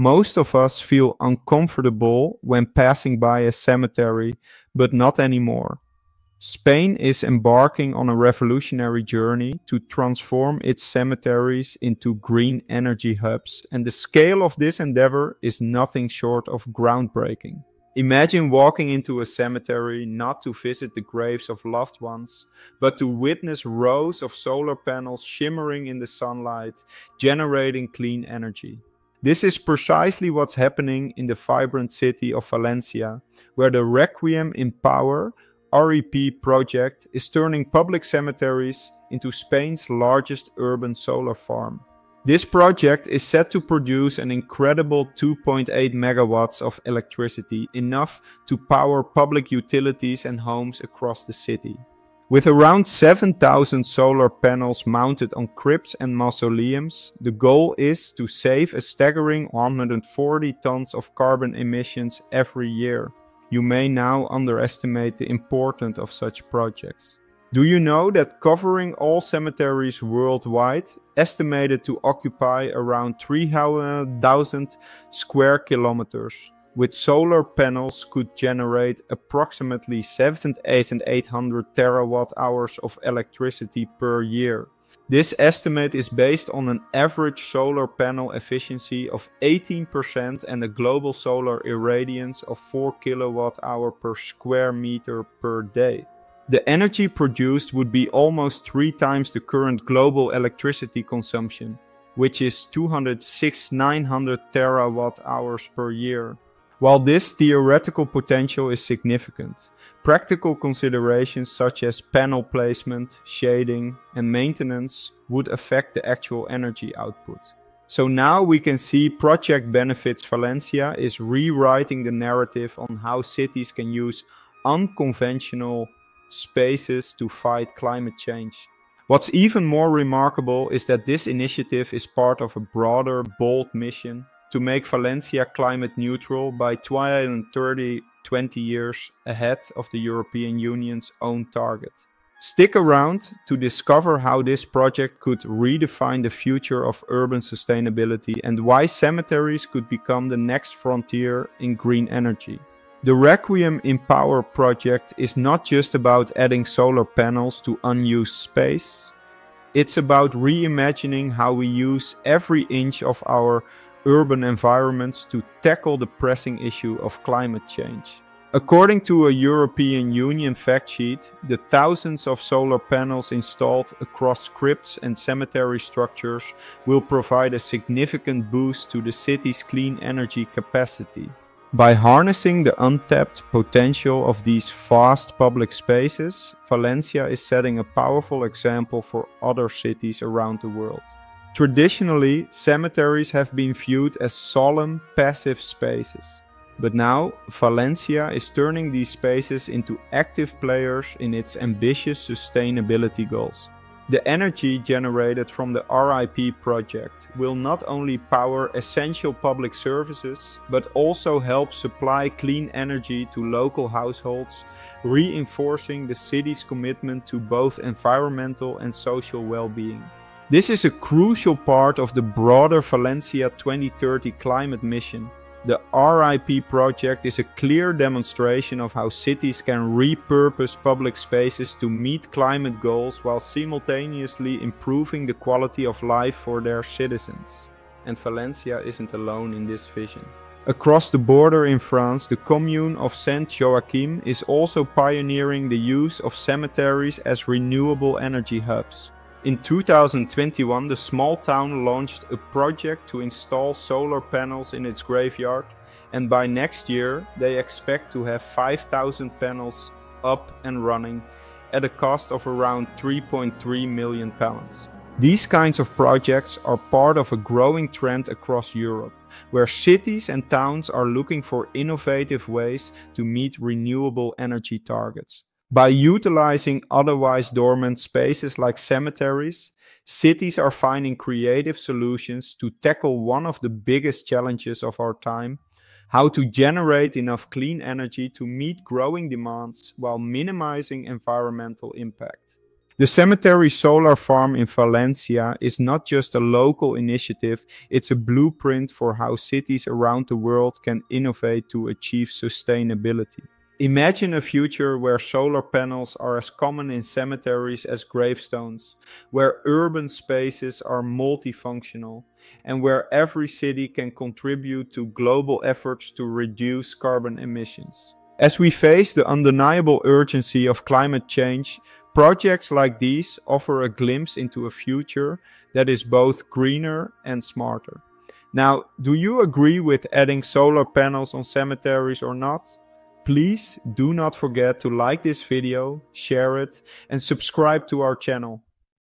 Most of us feel uncomfortable when passing by a cemetery, but not anymore. Spain is embarking on a revolutionary journey to transform its cemeteries into green energy hubs, and the scale of this endeavor is nothing short of groundbreaking. Imagine walking into a cemetery not to visit the graves of loved ones, but to witness rows of solar panels shimmering in the sunlight, generating clean energy. This is precisely what's happening in the vibrant city of Valencia, where the Requiem in Power RIP project is turning public cemeteries into Spain's largest urban solar farm. This project is set to produce an incredible 2.8 megawatts of electricity, enough to power public utilities and homes across the city. With around 7,000 solar panels mounted on crypts and mausoleums, the goal is to save a staggering 140 tons of carbon emissions every year you may now underestimate the importance of such projects. Do you know that covering all cemeteries worldwide, estimated to occupy around 3,000 square kilometers, with solar panels could generate approximately 7,800 terawatt hours of electricity per year? This estimate is based on an average solar panel efficiency of 18% and a global solar irradiance of 4 kilowatt hour per square meter per day. The energy produced would be almost three times the current global electricity consumption, which is 206 900 terawatt hours per year. While this theoretical potential is significant, Practical considerations such as panel placement, shading, and maintenance would affect the actual energy output. So now we can see Project Benefits Valencia is rewriting the narrative on how cities can use unconventional spaces to fight climate change. What's even more remarkable is that this initiative is part of a broader, bold mission to make Valencia climate neutral by 2030 20 years ahead of the European Union's own target. Stick around to discover how this project could redefine the future of urban sustainability and why cemeteries could become the next frontier in green energy. The Requiem in Power project is not just about adding solar panels to unused space. It's about reimagining how we use every inch of our urban environments to tackle the pressing issue of climate change. According to a European Union fact sheet, the thousands of solar panels installed across crypts and cemetery structures will provide a significant boost to the city's clean energy capacity. By harnessing the untapped potential of these vast public spaces, Valencia is setting a powerful example for other cities around the world. Traditionally, cemeteries have been viewed as solemn, passive spaces. But now, Valencia is turning these spaces into active players in its ambitious sustainability goals. The energy generated from the RIP project will not only power essential public services, but also help supply clean energy to local households, reinforcing the city's commitment to both environmental and social well being. This is a crucial part of the broader Valencia 2030 climate mission. The RIP project is a clear demonstration of how cities can repurpose public spaces to meet climate goals while simultaneously improving the quality of life for their citizens. And Valencia isn't alone in this vision. Across the border in France, the commune of Saint Joachim is also pioneering the use of cemeteries as renewable energy hubs. In 2021, the small town launched a project to install solar panels in its graveyard, and by next year, they expect to have 5,000 panels up and running at a cost of around 3.3 million pounds. These kinds of projects are part of a growing trend across Europe, where cities and towns are looking for innovative ways to meet renewable energy targets. By utilizing otherwise dormant spaces like cemeteries, cities are finding creative solutions to tackle one of the biggest challenges of our time how to generate enough clean energy to meet growing demands while minimizing environmental impact. The Cemetery Solar Farm in Valencia is not just a local initiative, it's a blueprint for how cities around the world can innovate to achieve sustainability. Imagine a future where solar panels are as common in cemeteries as gravestones, where urban spaces are multifunctional, and where every city can contribute to global efforts to reduce carbon emissions. As we face the undeniable urgency of climate change, Projects like these offer a glimpse into a future that is both greener and smarter. Now, do you agree with adding solar panels on cemeteries or not? Please do not forget to like this video, share it, and subscribe to our channel.